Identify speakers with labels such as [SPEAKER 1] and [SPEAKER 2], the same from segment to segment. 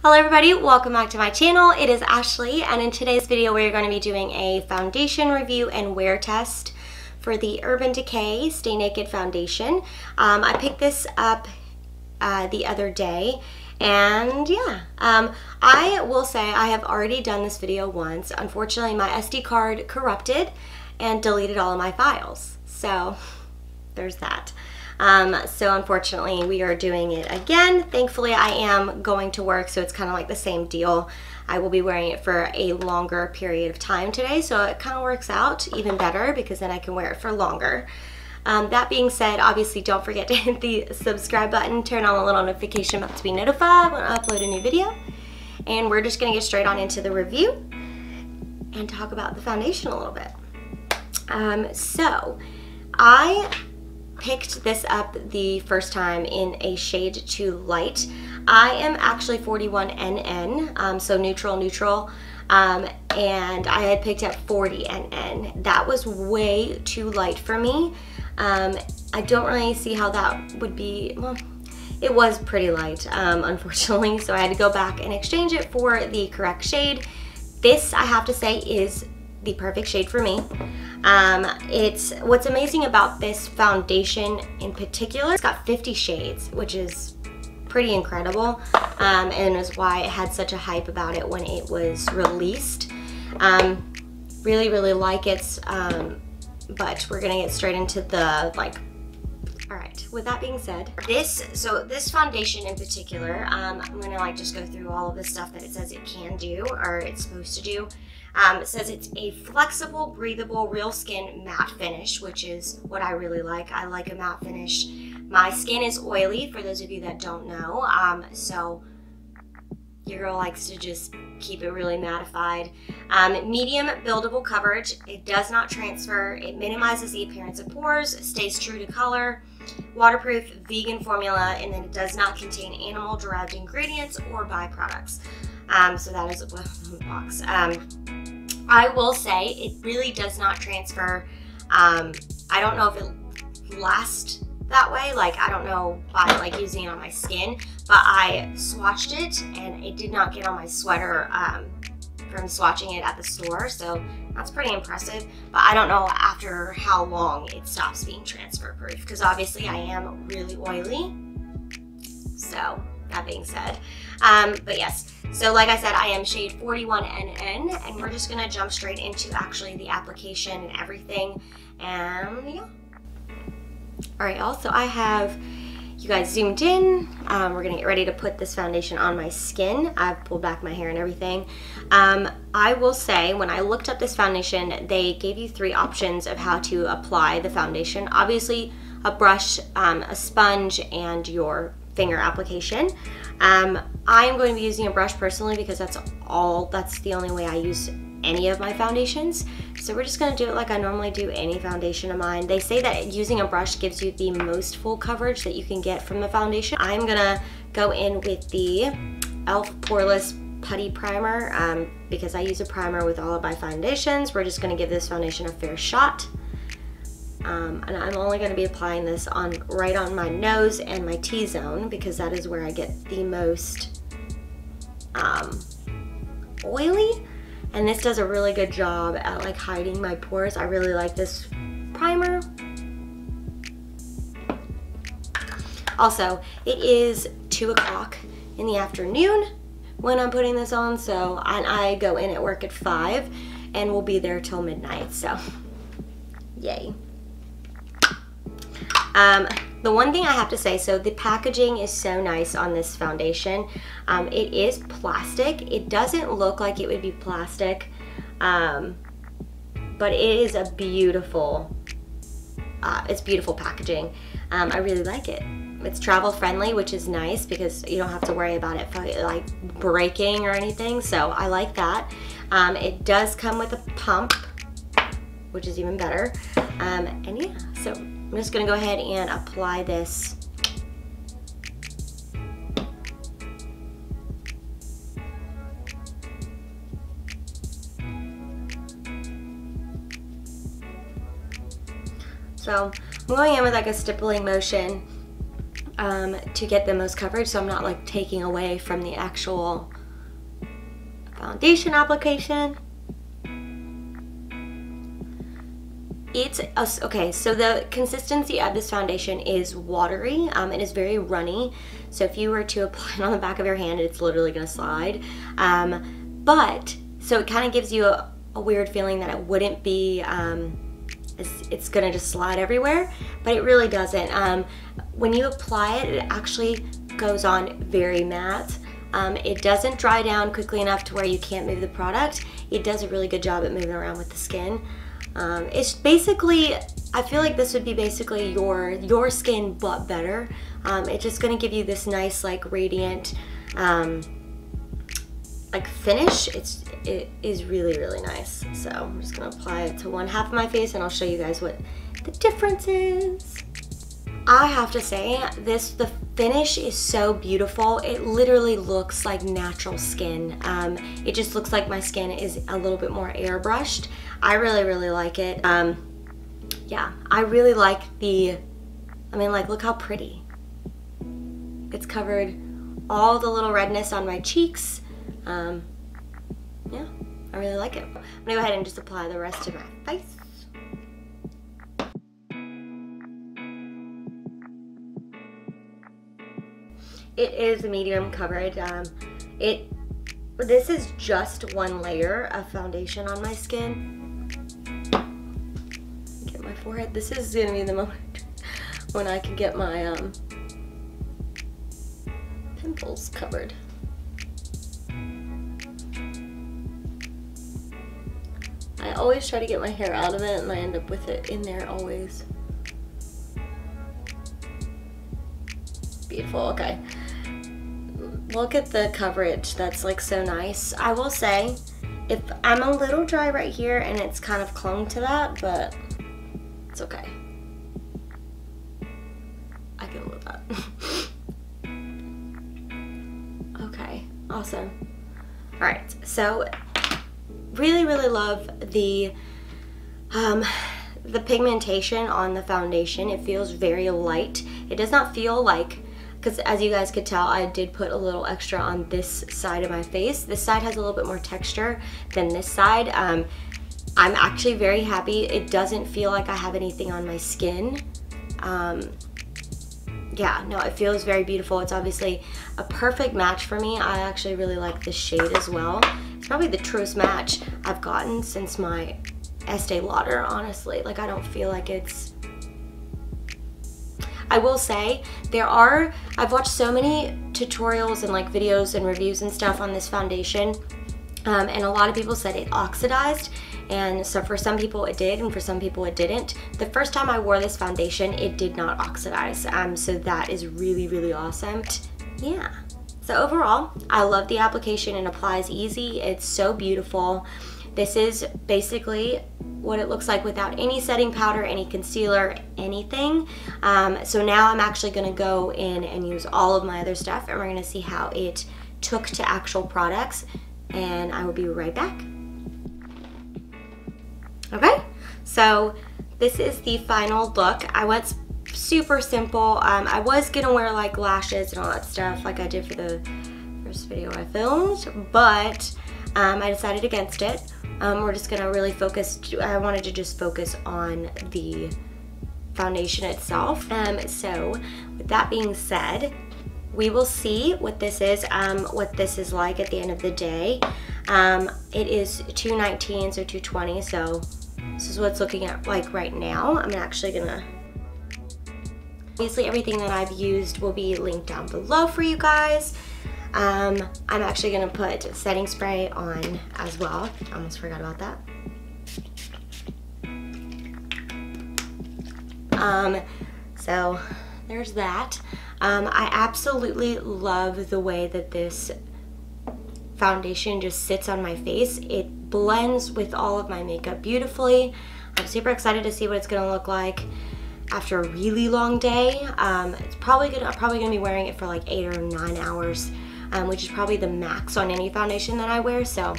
[SPEAKER 1] Hello everybody, welcome back to my channel. It is Ashley and in today's video we're going to be doing a foundation review and wear test for the Urban Decay Stay Naked Foundation. Um, I picked this up uh, the other day and yeah, um, I will say I have already done this video once. Unfortunately my SD card corrupted and deleted all of my files. So there's that. Um, so unfortunately we are doing it again. Thankfully I am going to work so it's kind of like the same deal. I will be wearing it for a longer period of time today so it kind of works out even better because then I can wear it for longer. Um, that being said, obviously don't forget to hit the subscribe button, turn on the little notification bell to be notified when I upload a new video. And we're just gonna get straight on into the review and talk about the foundation a little bit. Um, so, I picked this up the first time in a shade too light. I am actually 41NN, um, so neutral, neutral. Um, and I had picked up 40NN. That was way too light for me. Um, I don't really see how that would be, well, it was pretty light, um, unfortunately, so I had to go back and exchange it for the correct shade. This, I have to say, is the perfect shade for me. Um, it's what's amazing about this foundation in particular, it's got 50 shades, which is pretty incredible um, and is why it had such a hype about it when it was released. Um, really, really like it, um, but we're gonna get straight into the like all right, with that being said, this, so this foundation in particular, um, I'm gonna like just go through all of the stuff that it says it can do or it's supposed to do. Um, it says it's a flexible, breathable, real skin matte finish, which is what I really like. I like a matte finish. My skin is oily, for those of you that don't know. Um, so your girl likes to just keep it really mattified. Um, medium buildable coverage. It does not transfer. It minimizes the appearance of pores, stays true to color, waterproof, vegan formula, and then it does not contain animal derived ingredients or byproducts. Um, so that is well, the box. Um, I will say it really does not transfer. Um, I don't know if it lasts that way. Like, I don't know by like using it on my skin, but I swatched it and it did not get on my sweater um, from swatching it at the store. So that's pretty impressive. But I don't know after how long it stops being transfer proof because obviously I am really oily. So that being said, um, but yes, so like I said, I am shade 41NN and we're just gonna jump straight into actually the application and everything. And yeah. All right, also I have you guys zoomed in. Um, we're gonna get ready to put this foundation on my skin. I've pulled back my hair and everything. Um, I will say, when I looked up this foundation, they gave you three options of how to apply the foundation. Obviously, a brush, um, a sponge, and your finger application. Um, I'm going to be using a brush personally because that's all, that's the only way I use any of my foundations. So we're just gonna do it like I normally do any foundation of mine. They say that using a brush gives you the most full coverage that you can get from the foundation. I'm gonna go in with the e.l.f. Poreless Putty Primer um, because I use a primer with all of my foundations. We're just gonna give this foundation a fair shot. Um, and I'm only going to be applying this on right on my nose and my T-zone because that is where I get the most um, oily and this does a really good job at like hiding my pores. I really like this primer. Also, it is two o'clock in the afternoon when I'm putting this on, so and I go in at work at five and we'll be there till midnight, so yay. Um, the one thing I have to say, so the packaging is so nice on this foundation. Um, it is plastic. It doesn't look like it would be plastic, um, but it is a beautiful, uh, it's beautiful packaging. Um, I really like it. It's travel friendly, which is nice because you don't have to worry about it like breaking or anything. So I like that. Um, it does come with a pump, which is even better. Um, and yeah, so I'm just gonna go ahead and apply this So I'm going in with like a stippling motion um, to get the most coverage so I'm not like taking away from the actual foundation application. It's, a, okay, so the consistency of this foundation is watery. Um, it is very runny. So if you were to apply it on the back of your hand, it's literally gonna slide. Um, but, so it kind of gives you a, a, weird feeling that it wouldn't be, um, it's, it's, gonna just slide everywhere, but it really doesn't. Um, when you apply it, it actually goes on very matte. Um, it doesn't dry down quickly enough to where you can't move the product. It does a really good job at moving around with the skin. Um, it's basically, I feel like this would be basically your, your skin but better. Um, it's just gonna give you this nice like radiant um, like finish. It's, it is really, really nice. So I'm just gonna apply it to one half of my face and I'll show you guys what the difference is. I have to say, this the finish is so beautiful. It literally looks like natural skin. Um, it just looks like my skin is a little bit more airbrushed. I really, really like it. Um, yeah, I really like the, I mean, like, look how pretty. It's covered all the little redness on my cheeks. Um, yeah, I really like it. I'm gonna go ahead and just apply the rest to my face. It is a medium coverage. Um, it this is just one layer of foundation on my skin. Get my forehead. This is gonna be the moment when I can get my um, pimples covered. I always try to get my hair out of it and I end up with it in there always. Beautiful, okay look at the coverage that's like so nice. I will say, if I'm a little dry right here and it's kind of clung to that, but it's okay. I can live that. okay, awesome. All right, so really, really love the um, the pigmentation on the foundation. It feels very light. It does not feel like because as you guys could tell, I did put a little extra on this side of my face. This side has a little bit more texture than this side. Um, I'm actually very happy. It doesn't feel like I have anything on my skin. Um, yeah, no, it feels very beautiful. It's obviously a perfect match for me. I actually really like this shade as well. It's probably the truest match I've gotten since my Estee Lauder, honestly. Like, I don't feel like it's I will say there are, I've watched so many tutorials and like videos and reviews and stuff on this foundation um, and a lot of people said it oxidized and so for some people it did and for some people it didn't. The first time I wore this foundation it did not oxidize um, so that is really really awesome. Yeah. So overall, I love the application and applies easy. It's so beautiful. This is basically what it looks like without any setting powder, any concealer, anything. Um, so now I'm actually gonna go in and use all of my other stuff and we're gonna see how it took to actual products and I will be right back. Okay, so this is the final look. I went super simple. Um, I was gonna wear like lashes and all that stuff like I did for the first video I filmed, but um, I decided against it. Um, we're just gonna really focus, I wanted to just focus on the foundation itself. Um, so with that being said, we will see what this is, um, what this is like at the end of the day. Um, it is 219, so 220, so this is what it's looking at like right now. I'm actually gonna Obviously everything that I've used will be linked down below for you guys. Um, I'm actually gonna put setting spray on as well. Almost forgot about that. Um, so there's that. Um, I absolutely love the way that this foundation just sits on my face. It blends with all of my makeup beautifully. I'm super excited to see what it's gonna look like after a really long day. Um, it's probably gonna, I'm probably gonna be wearing it for like eight or nine hours um, which is probably the max on any foundation that I wear. So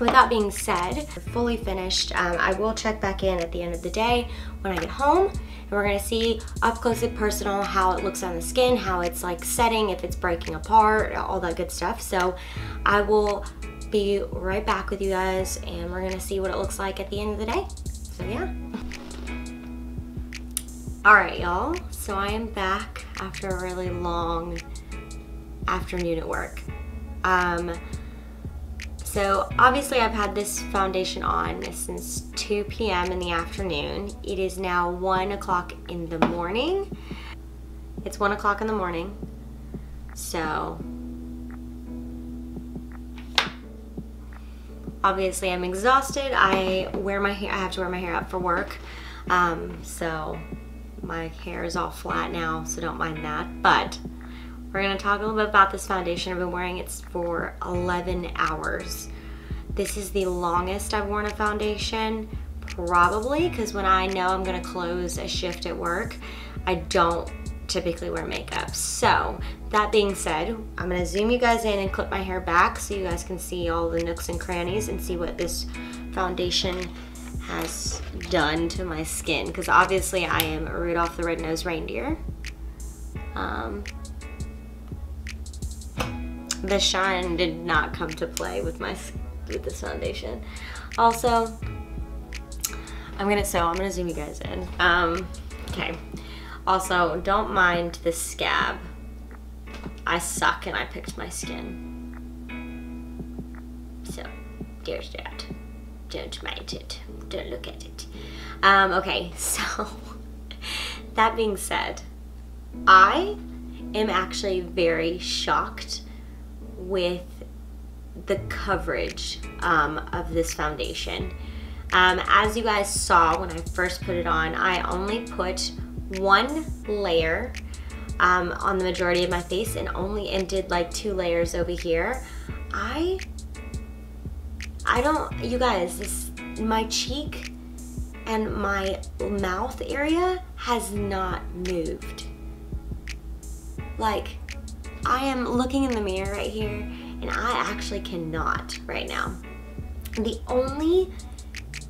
[SPEAKER 1] with that being said, fully finished. Um, I will check back in at the end of the day when I get home and we're gonna see up close and personal how it looks on the skin, how it's like setting, if it's breaking apart, all that good stuff. So I will be right back with you guys and we're gonna see what it looks like at the end of the day. So yeah. All right, y'all. So I am back after a really long afternoon at work. Um, so obviously I've had this foundation on since 2 p.m. in the afternoon. It is now 1 o'clock in the morning. It's 1 o'clock in the morning. So obviously I'm exhausted. I wear my hair, I have to wear my hair up for work. Um, so my hair is all flat now, so don't mind that. But we're gonna talk a little bit about this foundation. I've been wearing it for 11 hours. This is the longest I've worn a foundation, probably, because when I know I'm gonna close a shift at work, I don't typically wear makeup. So that being said, I'm gonna zoom you guys in and clip my hair back so you guys can see all the nooks and crannies and see what this foundation has done to my skin. Because obviously I am Rudolph the Red-Nosed Reindeer. Um, the shine did not come to play with my with this foundation. Also, I'm gonna so I'm gonna zoom you guys in. Um, okay. Also, don't mind the scab. I suck and I picked my skin. So, there's that. Don't mind it. Don't look at it. Um, okay, so that being said, I am actually very shocked with the coverage um, of this foundation. Um, as you guys saw when I first put it on, I only put one layer um, on the majority of my face and only and did like two layers over here. I, I don't, you guys, this, my cheek and my mouth area has not moved. Like, I am looking in the mirror right here and I actually cannot right now. The only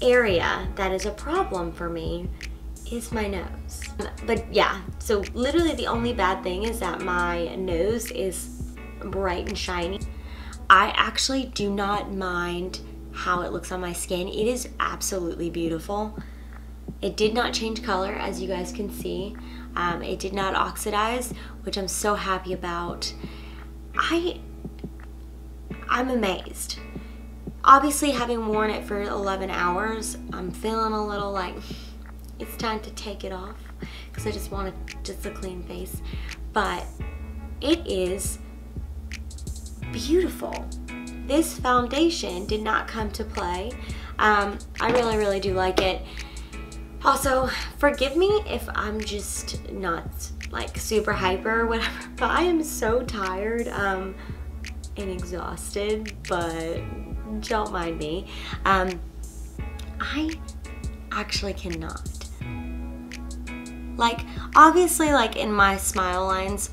[SPEAKER 1] area that is a problem for me is my nose. But yeah, so literally the only bad thing is that my nose is bright and shiny. I actually do not mind how it looks on my skin. It is absolutely beautiful. It did not change color as you guys can see. Um, it did not oxidize, which I'm so happy about. I, I'm amazed. Obviously, having worn it for 11 hours, I'm feeling a little like it's time to take it off because I just want a, just a clean face. But it is beautiful. This foundation did not come to play. Um, I really, really do like it. Also, forgive me if I'm just not like super hyper or whatever, but I am so tired um, and exhausted, but don't mind me. Um, I actually cannot. Like, obviously, like in my smile lines,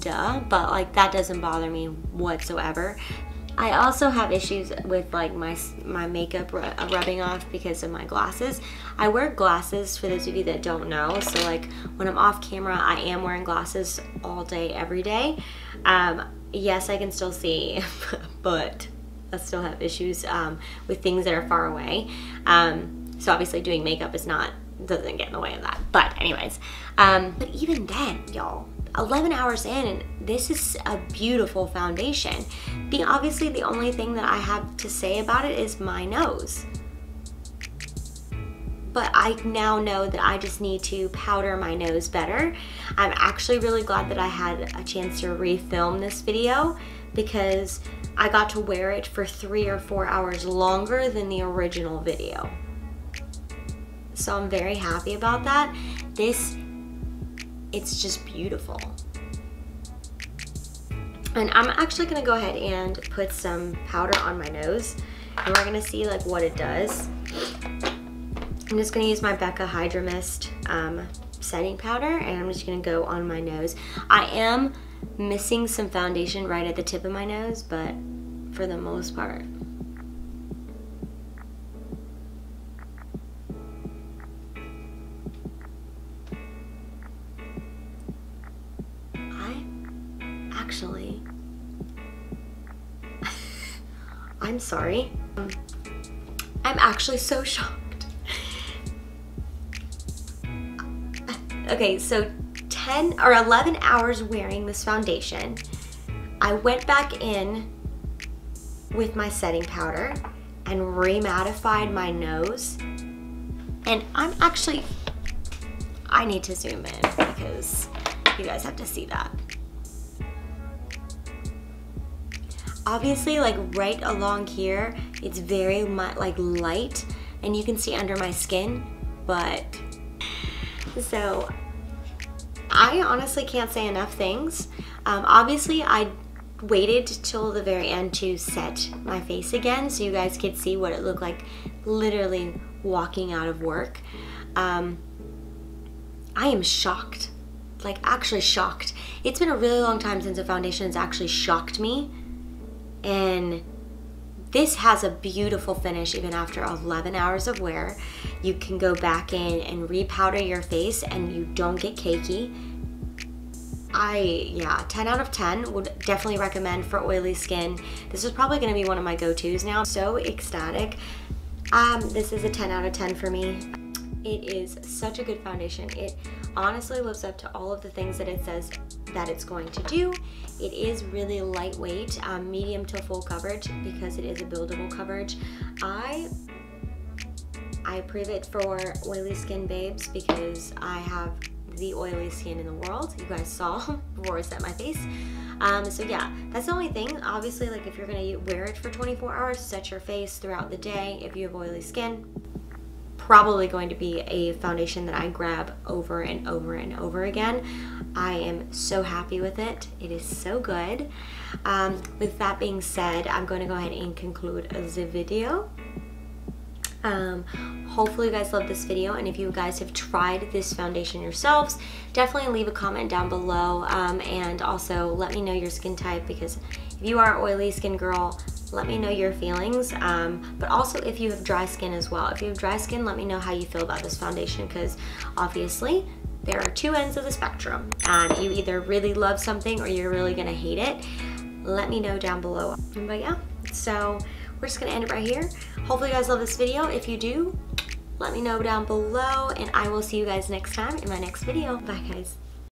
[SPEAKER 1] duh, but like that doesn't bother me whatsoever. I also have issues with like my my makeup rubbing off because of my glasses. I wear glasses for those of you that don't know. So like when I'm off camera, I am wearing glasses all day, every day. Um, yes, I can still see, but I still have issues um, with things that are far away. Um, so obviously doing makeup is not, doesn't get in the way of that. But anyways, um, but even then, y'all, 11 hours in and this is a beautiful foundation. The obviously the only thing that I have to say about it is my nose. But I now know that I just need to powder my nose better. I'm actually really glad that I had a chance to refilm this video because I got to wear it for three or four hours longer than the original video. So I'm very happy about that. This it's just beautiful. And I'm actually gonna go ahead and put some powder on my nose and we're gonna see like what it does. I'm just gonna use my Becca Hydra Mist um, setting powder and I'm just gonna go on my nose. I am missing some foundation right at the tip of my nose, but for the most part, I'm sorry. I'm actually so shocked. Okay, so 10 or 11 hours wearing this foundation. I went back in with my setting powder and remattified my nose. And I'm actually, I need to zoom in because you guys have to see that. Obviously, like right along here, it's very much like light and you can see under my skin, but so I honestly can't say enough things. Um, obviously, I waited till the very end to set my face again so you guys could see what it looked like literally walking out of work. Um, I am shocked, like actually shocked. It's been a really long time since a foundation has actually shocked me and this has a beautiful finish even after 11 hours of wear. You can go back in and repowder your face and you don't get cakey. I, yeah, 10 out of 10 would definitely recommend for oily skin. This is probably gonna be one of my go-tos now. So ecstatic. Um, this is a 10 out of 10 for me. It is such a good foundation. It honestly lives up to all of the things that it says that it's going to do. It is really lightweight, um, medium to full coverage because it is a buildable coverage. I I approve it for oily skin babes because I have the oiliest skin in the world. You guys saw before I set my face. Um, so yeah, that's the only thing. Obviously, like if you're gonna wear it for 24 hours, set your face throughout the day if you have oily skin probably going to be a foundation that I grab over and over and over again. I am so happy with it. It is so good. Um, with that being said, I'm going to go ahead and conclude the video. Um, hopefully you guys love this video and if you guys have tried this foundation yourselves definitely leave a comment down below um, and also let me know your skin type because if you are an oily skin girl let me know your feelings. Um, but also if you have dry skin as well. If you have dry skin, let me know how you feel about this foundation because obviously there are two ends of the spectrum. Um, you either really love something or you're really gonna hate it. Let me know down below. But yeah, so we're just gonna end it right here. Hopefully you guys love this video. If you do, let me know down below and I will see you guys next time in my next video. Bye guys.